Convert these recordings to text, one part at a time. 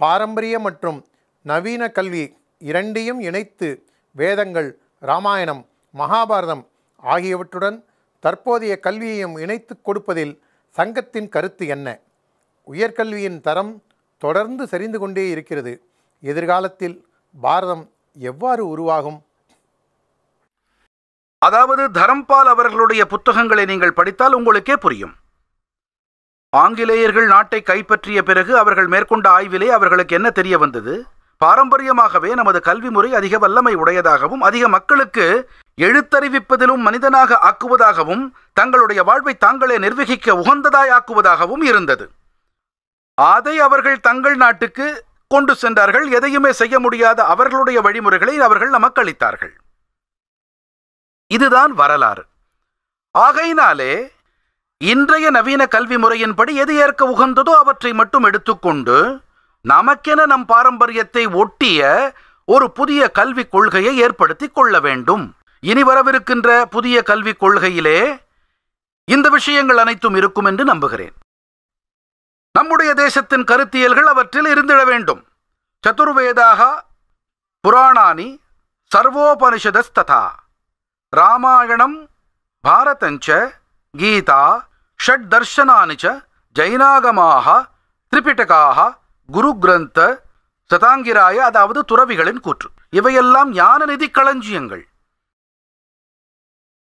பாரம்பரிய மற்றும் நவீன கல்வி இரண்டையும் இணைத்து வேதங்கள் ராமாயணம் மகாபாரதம் ஆகியவற்றுடன் தற்போதைய கல்வியையும் இணைத்து கொடுப்பதில் சங்கத்தின் கருத்து என்ன? உயர்கல்வியின் தரம் தொடர்ந்து சரிந்து கொண்டே இருக்கிறது. எதிர்காலத்தில் பாரதம் எவ்வாறு உருவாகும்? அதாவது தரம்பால் அவர்களுடைய புத்தகங்களை நீங்கள் படித்தால் உங்களுக்கே புரியும். ஆங்கிலேயர்கள் நாட்டை கைப்பற்றிய பிறகு அவர்கள் மேற்கொண்ட ஆய்விலே அவர்களுக்கு என்ன தெரிய வந்தது? பாரம்பரியமாகவே நமது கல்வி முறை அதிக வல்லமை உடையதாகவும் அதிக மக்களுக்கு எழுத்தறிவிப்பதிலும் மனிதனாக ஆக்குவதாகவும் தங்களுடைய வாழ்வை தாங்களே நிர்வகிக்க உகந்ததாய் ஆக்குவதாகவும் இருந்தது. அதை அவர்கள் தங்கள் நாட்டுக்கு கொண்டு சென்றார்கள். எதையுமே செய்ய முடியாத அவர்களுடைய வழிமுறைகளை அவர்கள் நமக்கு அளித்தார்கள். இதுதான் வரலாறு. ஆகையினாலே இன்றைய நவீன கல்வி முறையின்படி எது ஏற்க உகந்ததோ அவற்றை மட்டும் எடுத்துக்கொண்டு நமக்கென நம் பாரம்பரியத்தை ஒட்டிய ஒரு புதிய கல்விக் கொள்கையை ஏற்படுத்திக் கொள்ள வேண்டும். இனி வரவிருக்கின்ற புதிய கல்விக் கொள்கையிலே இந்த விஷயங்கள் அனைத்தும் இருக்கும் என்று நம்புகிறேன். நம்முடைய தேசத்தின் கருத்தியல்கள் அவற்றில் இருந்திட வேண்டும். சதுர்வேதாக புராணானி சர்வோபனிஷதஸ்ததா. ராமாயணம் பாரதஞ்ச கீதா ஷட் தர்ஷனானி ச ஜைனாகமாக திரிபிட்டகாக குரு கிரந்த சதாங்கிராய அதாவது துறவிகளின் கூற்று. இவையெல்லாம் ஞான நிதி களஞ்சியங்கள்.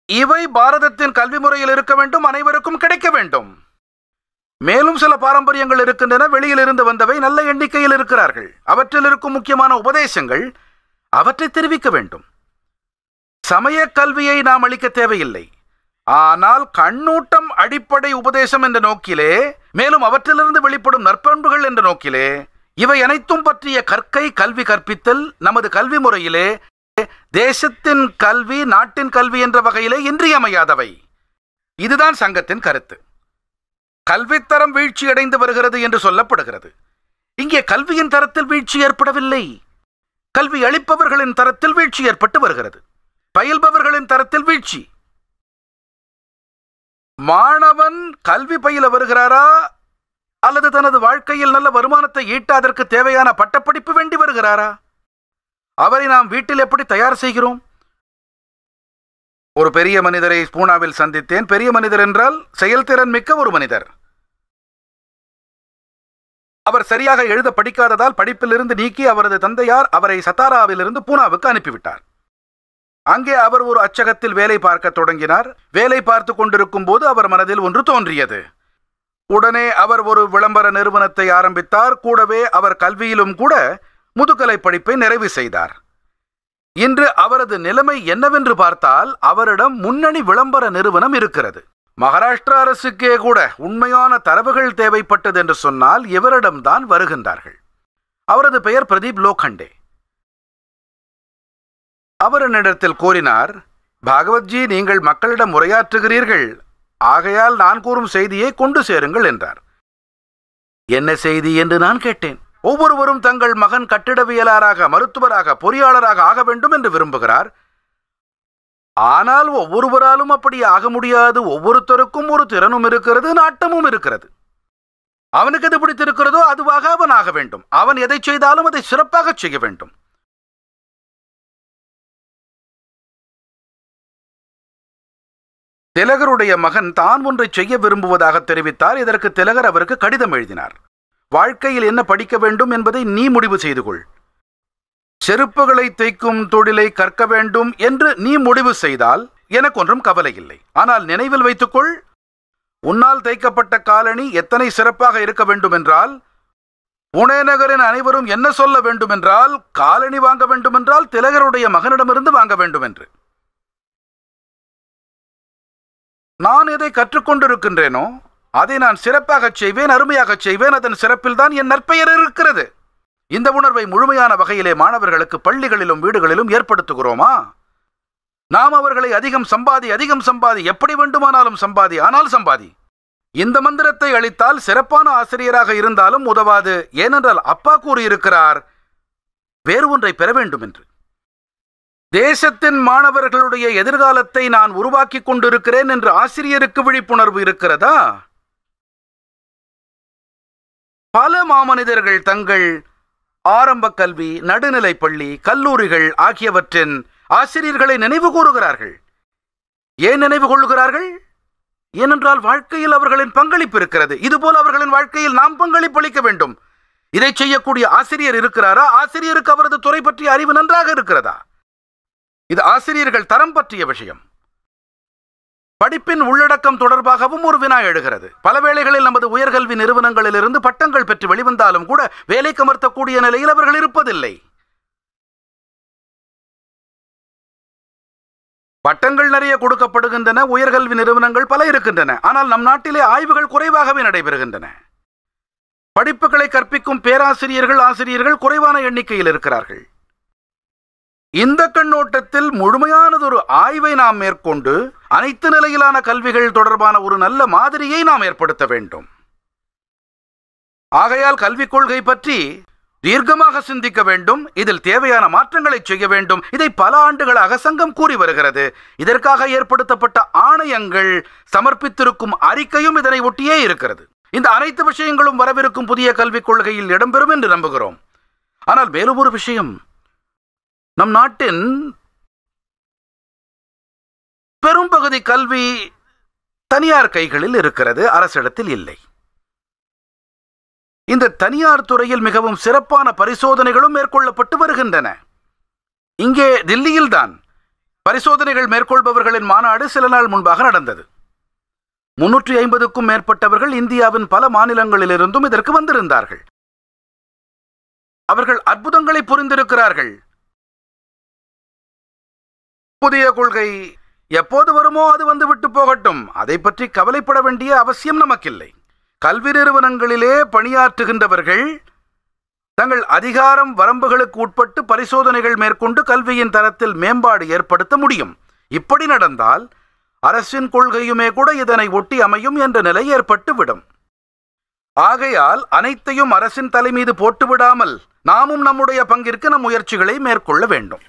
இவை பாரதத்தின் கல்வி முறையில் இருக்க வேண்டும் அனைவருக்கும் கிடைக்க வேண்டும். மேலும் சில பாரம்பரியங்கள் இருக்கின்றன வெளியில் இருந்து வந்தவை நல்ல எண்ணிக்கையில் இருக்கிறார்கள். அவற்றில் இருக்கும் முக்கியமான உபதேசங்கள் அவற்றை தெரிவிக்க வேண்டும். சமய கல்வியை நாம் அளிக்க தேவையில்லை. ஆனால் கண்ணூட்டம் அடிப்படை உபதேசம் என்ற நோக்கிலே மேலும் அவற்றிலிருந்து வெளிப்படும் நற்பண்புகள் என்ற நோக்கிலே இவை அனைத்தும் பற்றிய கற்கை கல்வி கற்பித்தல் நமது கல்வி முறையிலே தேசத்தின் கல்வி நாட்டின் கல்வி என்ற வகையிலே இன்றியமையாதவை. இதுதான் சங்கத்தின் கருத்து. கல்வித்தரம் வீழ்ச்சியடைந்து வருகிறது என்று சொல்லப்படுகிறது. இங்கே கல்வியின் தரத்தில் வீழ்ச்சி ஏற்படவில்லை. கல்வி அளிப்பவர்களின் தரத்தில் வீழ்ச்சி ஏற்பட்டு வருகிறது. பயில்பவர்களின் தரத்தில் வீழ்ச்சி. மாணவன் கல்வி பயில வருகிறாரா? அல்லது தனது வாழ்க்கையில் நல்ல வருமானத்தை ஈட்ட அதற்கு தேவையான பட்டப்படிப்பு வேண்டி வருகிறாரா? அவரை நாம் வீட்டில் எப்படி தயார் செய்கிறோம்? ஒரு பெரிய மனிதரை பூனாவில் சந்தித்தேன். பெரிய மனிதர் என்றால் செயல்திறன் மிக்க ஒரு மனிதர். அவர் சரியாக எழுத படிக்காததால் படிப்பிலிருந்து நீக்கி அவரது தந்தையார் அவரை சத்தாராவிலிருந்து பூனாவுக்கு அனுப்பிவிட்டார். அங்கே அவர் ஒரு அச்சகத்தில் வேலை பார்க்க தொடங்கினார். வேலை பார்த்து கொண்டிருக்கும் போது அவர் மனதில் ஒன்று தோன்றியது. உடனே அவர் ஒரு விளம்பர நிறுவனத்தை ஆரம்பித்தார். கூடவே அவர் கல்வியிலும் கூட முதுகலை படிப்பை நிறைவு செய்தார். இன்று அவரது நிலைமை என்னவென்று பார்த்தால் அவரிடம் முன்னணி விளம்பர நிறுவனம் இருக்கிறது. மகாராஷ்டிரா அரசுக்கே கூட உண்மையான தரவுகள் தேவைப்பட்டது என்று சொன்னால் இவரிடம்தான் வருகின்றார்கள். அவரது பெயர் பிரதீப் லோகண்டே அவர் என்னிடத்தில் கூறினார் பாகவத்ஜி நீங்கள் மக்களிடம் உரையாற்றுகிறீர்கள். ஆகையால் நான் கூறும் செய்தியை கொண்டு சேருங்கள் என்றார். என்ன செய்தி? என்று நான் கேட்டேன். ஒவ்வொருவரும் தங்கள் மகன் கட்டிடவியலாராக மருத்துவராக பொறியாளராக ஆக வேண்டும் என்று விரும்புகிறார். ஆனால் ஒவ்வொருவராலும் அப்படி ஆக முடியாது. ஒவ்வொருத்தருக்கும் ஒரு திறனும் இருக்கிறது நாட்டமும் இருக்கிறது. அவனுக்கு எது பிடித்திருக்கிறதோ அதுவாக அவன் ஆக வேண்டும். அவன் எதை செய்தாலும் அதை சிறப்பாக செய்ய வேண்டும். திலகருடைய மகன் தான் ஒன்றை செய்ய விரும்புவதாக தெரிவித்தார். இதற்கு திலகர் அவருக்கு கடிதம் எழுதினார். வாழ்க்கையில் என்ன படிக்க வேண்டும் என்பதை நீ முடிவு செய்து கொள். செருப்புகளை தைக்கும் தொழிலை கற்க வேண்டும் என்று நீ முடிவு செய்தால் எனக்கு ஒன்றும் கவலை இல்லை. ஆனால் நினைவில் வைத்துக்கொள் உன்னால் தைக்கப்பட்ட காலணி எத்தனை சிறப்பாக இருக்க வேண்டும் என்றால் புனே நகரின் அனைவரும் என்ன சொல்ல வேண்டும் என்றால் காலணி வாங்க வேண்டுமென்றால் திலகருடைய மகனிடமிருந்து வாங்க வேண்டும் என்று நான் எதை கற்றுக்கொண்டிருக்கின்றேனோ அதை நான் சிறப்பாகச் செய்வேன் அருமையாகச் செய்வேன் அதன் சிறப்பில்தான் என் நற்பெயர் இருக்கிறது. இந்த உணர்வை முழுமையான வகையிலே மாணவர்களுக்கு பள்ளிகளிலும் வீடுகளிலும் ஏற்படுத்துகிறோமா? நாம் அவர்களை அதிகம் சம்பாதி அதிகம் சம்பாதி எப்படி வேண்டுமானாலும் சம்பாதி ஆனால் சம்பாதி. இந்த மந்திரத்தை அளித்தால் சிறப்பான ஆசிரியராக இருந்தாலும் உதவாது ஏனென்றால் அப்பா கூறியிருக்கிறார் வேறு ஒன்றை பெற வேண்டும் என்று தேசத்தின் மாணவர்களுடைய எதிர்காலத்தை நான் உருவாக்கி கொண்டிருக்கிறேன் என்று ஆசிரியருக்கு விழிப்புணர்வு இருக்கிறதா? பல மாமனிதர்கள் தங்கள் ஆரம்ப கல்வி நடுநிலைப் பள்ளி கல்லூரிகள் ஆகியவற்றின் ஆசிரியர்களை நினைவு கூறுகிறார்கள். ஏன் நினைவு கொள்ளுகிறார்கள்? ஏனென்றால் வாழ்க்கையில் அவர்களின் பங்களிப்பு இருக்கிறது. இதுபோல் அவர்களின் வாழ்க்கையில் நாம் பங்களிப்பு அளிக்க வேண்டும். இதை செய்யக்கூடிய ஆசிரியர் இருக்கிறாரா? ஆசிரியருக்கு அவரது துறை பற்றிய அறிவு நன்றாக இருக்கிறதா? இது ஆசிரியர்கள் தரம் பற்றிய விஷயம். படிப்பின் உள்ளடக்கம் தொடர்பாகவும் ஒரு வினா எழுகிறது. பல வேளைகளில் நமது உயர்கல்வி நிறுவனங்களிலிருந்து பட்டங்கள் பெற்று வெளிவந்தாலும் கூட வேலை கமர்த்தக்கூடிய நிலையில் அவர்கள் இருப்பதில்லை. பட்டங்கள் நிறைய கொடுக்கப்படுகின்றன உயர்கல்வி நிறுவனங்கள் பல இருக்கின்றன. ஆனால் நம் நாட்டிலே ஆய்வுகள் குறைவாகவே நடைபெறுகின்றன. படிப்புகளை கற்பிக்கும் பேராசிரியர்கள் ஆசிரியர்கள் குறைவான எண்ணிக்கையில் இருக்கிறார்கள். இந்த கண்ணோட்டத்தில் முழுமையானதொரு ஆய்வை நாம் மேற்கொண்டு அனைத்து நிலையிலான கல்விகள் தொடர்பான ஒரு நல்ல மாதிரியை நாம் ஏற்படுத்த வேண்டும். ஆகையால் கல்விக் கொள்கை பற்றி தீர்க்கமாக சிந்திக்க வேண்டும். இதில் தேவையான மாற்றங்களை செய்ய வேண்டும். இதை பல ஆண்டுகளாக சங்கம் கூறி வருகிறது. இதற்காக ஏற்படுத்தப்பட்ட ஆணையங்கள் சமர்ப்பித்திருக்கும் அறிக்கையும் இதனை ஒட்டியே இருக்கிறது. இந்த அனைத்து விஷயங்களும் வரவிருக்கும் புதிய கல்விக் கொள்கையில் இடம்பெறும் என்று நம்புகிறோம். ஆனால் மேலும் ஒரு விஷயம் நம் நாட்டின் பெரும்பகுதி கல்வி தனியார் கைகளில் இருக்கிறது அரசிடத்தில் இல்லை. இந்த தனியார் துறையில் மிகவும் சிறப்பான பரிசோதனைகளும் மேற்கொள்ளப்பட்டு வருகின்றன. இங்கே தில்லியில்தான் பரிசோதனைகள் மேற்கொள்பவர்களின் மாநாடு சில நாள் முன்பாக நடந்தது. முன்னூற்றி ஐம்பதுக்கும் மேற்பட்டவர்கள் இந்தியாவின் பல மாநிலங்களிலிருந்தும் இதற்கு வந்திருந்தார்கள். அவர்கள் அற்புதங்களை புரிந்திருக்கிறார்கள். புதிய கொள்கை எப்போது வருமோ அது வந்து விட்டு போகட்டும். அதை பற்றி கவலைப்பட வேண்டிய அவசியம் நமக்கில்லை. கல்வி நிறுவனங்களிலே பணியாற்றுகின்றவர்கள் தங்கள் அதிகாரம் வரம்புகளுக்கு உட்பட்டு பரிசோதனைகள் மேற்கொண்டு கல்வியின் தரத்தில் மேம்பாடு ஏற்படுத்த முடியும். இப்படி நடந்தால் அரசின் கொள்கையுமே கூட இதனை ஒட்டி அமையும் என்ற நிலை ஏற்பட்டுவிடும். ஆகையால் அனைத்தையும் அரசின் தலைமீது போட்டுவிடாமல் நாமும் நம்முடைய பங்கிற்கு நம் முயற்சிகளை மேற்கொள்ள வேண்டும்.